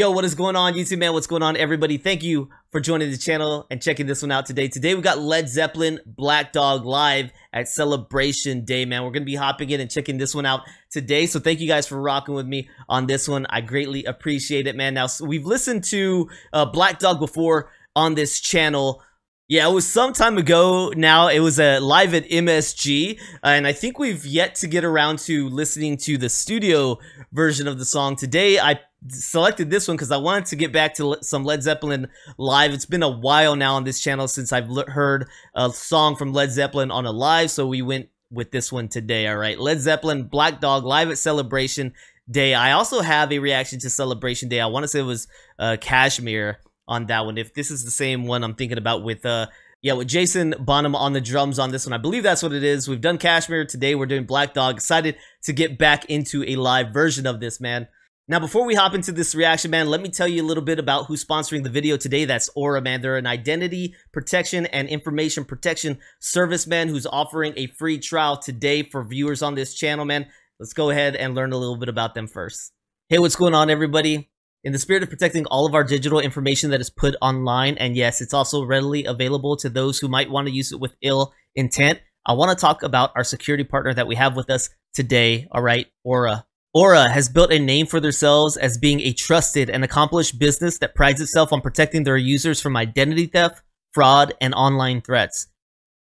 Yo, what is going on, YouTube man? What's going on, everybody? Thank you for joining the channel and checking this one out today. Today we got Led Zeppelin Black Dog live at Celebration Day, man. We're gonna be hopping in and checking this one out today. So thank you guys for rocking with me on this one. I greatly appreciate it, man. Now we've listened to uh, Black Dog before on this channel. Yeah, it was some time ago now. It was a uh, live at MSG, and I think we've yet to get around to listening to the studio version of the song. Today, I selected this one because I wanted to get back to some Led Zeppelin live. It's been a while now on this channel since I've heard a song from Led Zeppelin on a live, so we went with this one today. All right, Led Zeppelin, Black Dog, live at Celebration Day. I also have a reaction to Celebration Day. I want to say it was uh, Kashmir on that one. If this is the same one I'm thinking about with uh yeah, with Jason Bonham on the drums on this one. I believe that's what it is. We've done Kashmir today. We're doing Black Dog. Excited to get back into a live version of this, man. Now, before we hop into this reaction, man, let me tell you a little bit about who's sponsoring the video today. That's Aura, man. They're an identity protection and information protection service, man, who's offering a free trial today for viewers on this channel, man. Let's go ahead and learn a little bit about them first. Hey, what's going on, everybody? In the spirit of protecting all of our digital information that is put online, and yes, it's also readily available to those who might want to use it with ill intent, I want to talk about our security partner that we have with us today, all right, Aura. Aura has built a name for themselves as being a trusted and accomplished business that prides itself on protecting their users from identity theft, fraud, and online threats.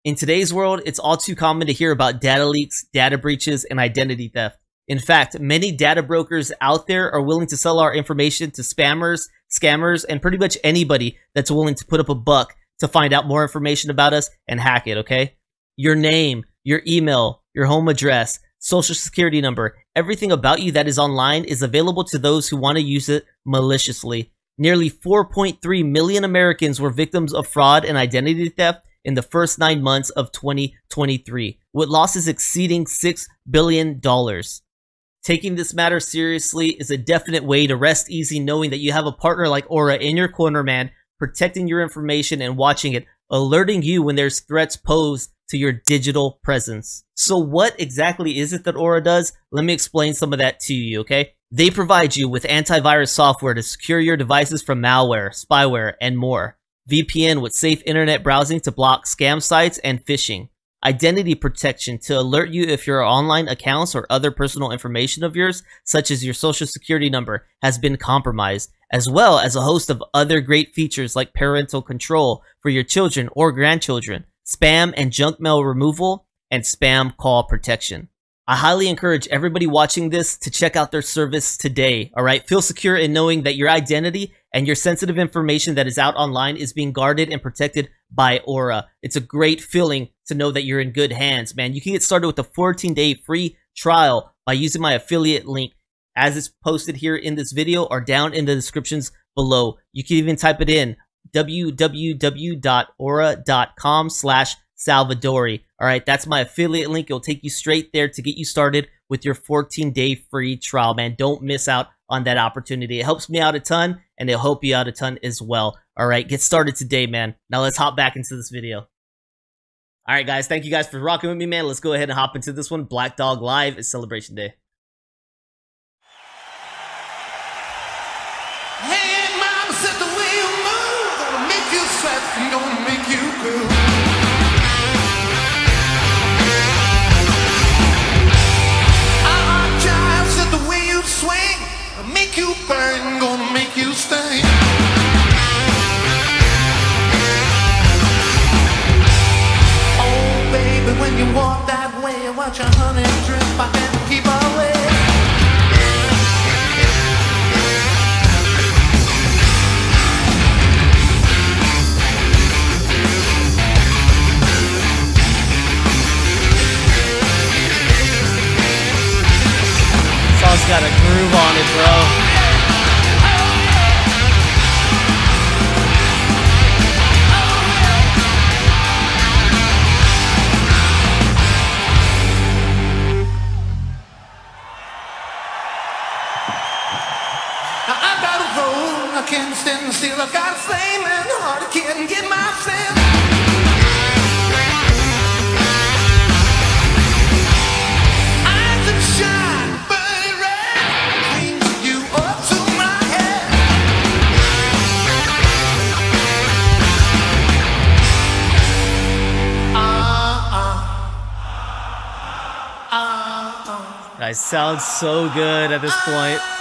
In today's world, it's all too common to hear about data leaks, data breaches, and identity theft. In fact, many data brokers out there are willing to sell our information to spammers, scammers, and pretty much anybody that's willing to put up a buck to find out more information about us and hack it, okay? Your name, your email, your home address, social security number, everything about you that is online is available to those who want to use it maliciously. Nearly 4.3 million Americans were victims of fraud and identity theft in the first nine months of 2023, with losses exceeding $6 billion. Taking this matter seriously is a definite way to rest easy knowing that you have a partner like Aura in your corner, man, protecting your information and watching it, alerting you when there's threats posed to your digital presence. So what exactly is it that Aura does? Let me explain some of that to you, okay? They provide you with antivirus software to secure your devices from malware, spyware, and more. VPN with safe internet browsing to block scam sites and phishing identity protection to alert you if your online accounts or other personal information of yours, such as your social security number, has been compromised, as well as a host of other great features like parental control for your children or grandchildren, spam and junk mail removal, and spam call protection. I highly encourage everybody watching this to check out their service today. All right. Feel secure in knowing that your identity and your sensitive information that is out online is being guarded and protected by Aura. It's a great feeling to know that you're in good hands, man. You can get started with a 14 day free trial by using my affiliate link as it's posted here in this video or down in the descriptions below. You can even type it in www.aura.com slash Salvadori. All right, that's my affiliate link. It'll take you straight there to get you started with your 14 day free trial, man. Don't miss out on that opportunity. It helps me out a ton and it'll help you out a ton as well. All right, get started today, man. Now let's hop back into this video. All right, guys, thank you guys for rocking with me, man. Let's go ahead and hop into this one. Black Dog Live is Celebration Day. Hey, mama said the way you move, gonna make you sweat, gonna make you groove. Watch a on it, bro. I got a roll, I can't stand still. I got a flaming heart. I can't get my head. I sound so good at this point.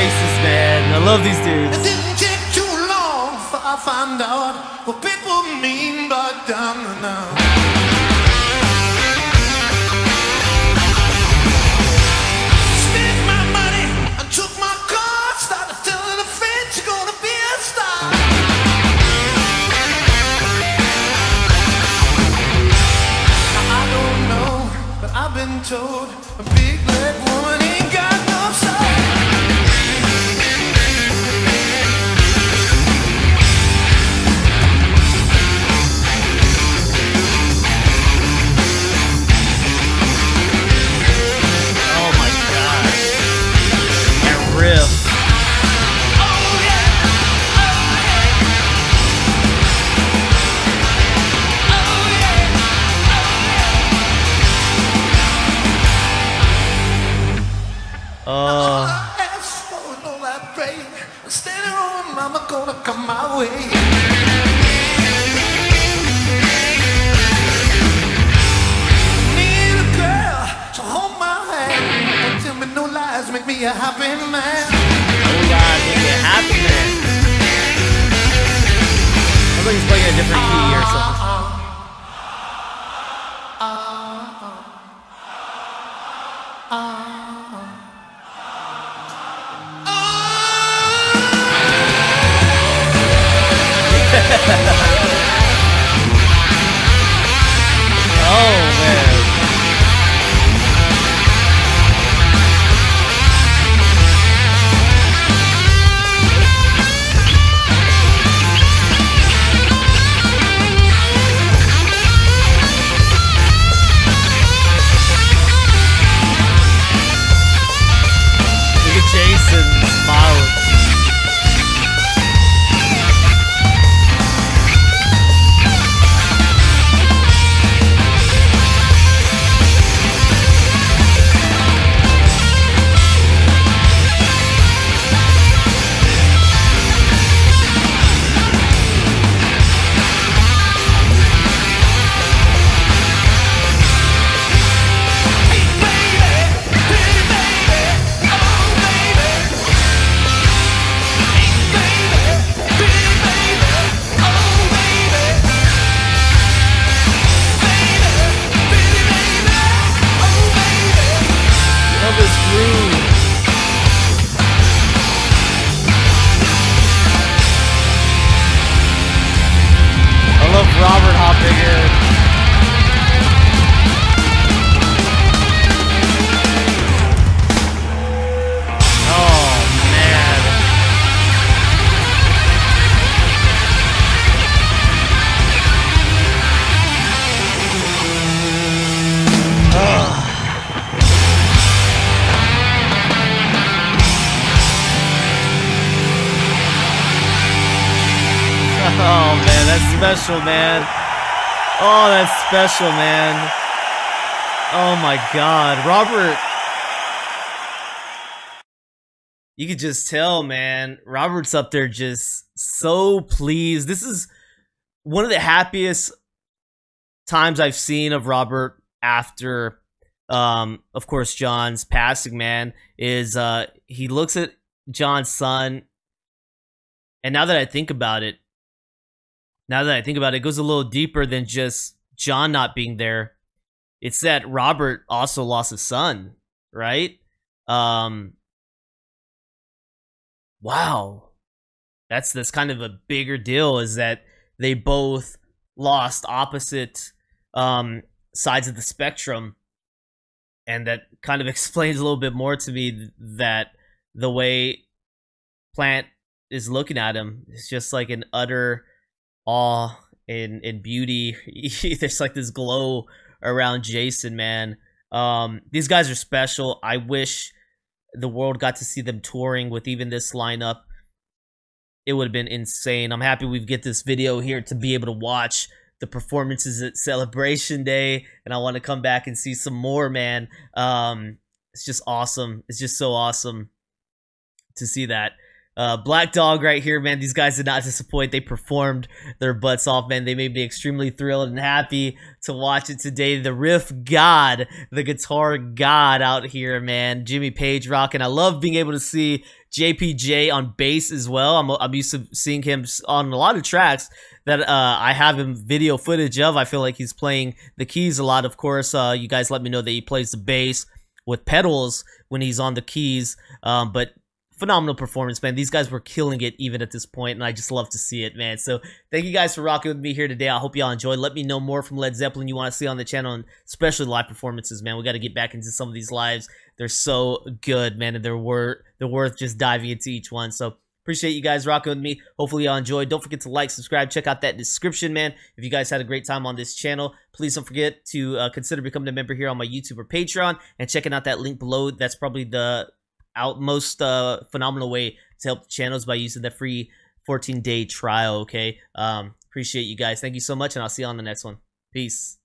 Faces, man. I love these It dudes. didn't take too long I found out what people mean by down. Tell me no lies, make me a happy man. oh God, make me a happy, man. He's playing a different key or something. Special, man. Oh, that's special, man. Oh my god, Robert. You could just tell, man. Robert's up there just so pleased. This is one of the happiest times I've seen of Robert after um of course John's passing, man, is uh he looks at John's son and now that I think about it, now that I think about it, it goes a little deeper than just John not being there. It's that Robert also lost a son, right? Um Wow. That's that's kind of a bigger deal is that they both lost opposite um sides of the spectrum and that kind of explains a little bit more to me th- that the way Plant is looking at him is just like an utter awe and, and beauty. There's like this glow around Jason, man. Um, these guys are special. I wish the world got to see them touring with even this lineup, it would have been insane. I'm happy we get this video here to be able to watch the performances at Celebration Day, and I want to come back and see some more, man. Um, it's just awesome. It's just so awesome to see that. Uh, Black Dog right here, man. These guys did not disappoint. They performed their butts off, man. They made me extremely thrilled and happy to watch it today. The riff god, the guitar god out here, man. Jimmy Page rocking. I love being able to see JPJ on bass as well. I'm, I'm used to seeing him on a lot of tracks that uh, I have him video footage of. I feel like he's playing the keys a lot. Of course, uh, you guys let me know that he plays the bass with pedals when he's on the keys. Um, but phenomenal performance, man. These guys were killing it even at this point, and I just love to see it, man. So thank you guys for rocking with me here today. I hope y'all enjoyed. Let me know more from Led Zeppelin you want to see on the channel, and especially live performances, man. We got to get back into some of these lives. They're so good, man, and they're worth they're worth just diving into each one. So Appreciate you guys rocking with me. Hopefully y'all enjoyed. Don't forget to like, subscribe, check out that description, man. If you guys had a great time on this channel, please don't forget to uh, consider becoming a member here on my YouTube or Patreon and checking out that link below. That's probably the out most uh, phenomenal way to help channels by using the free 14 day trial. Okay. Um, appreciate you guys. Thank you so much, and I'll see you on the next one. Peace.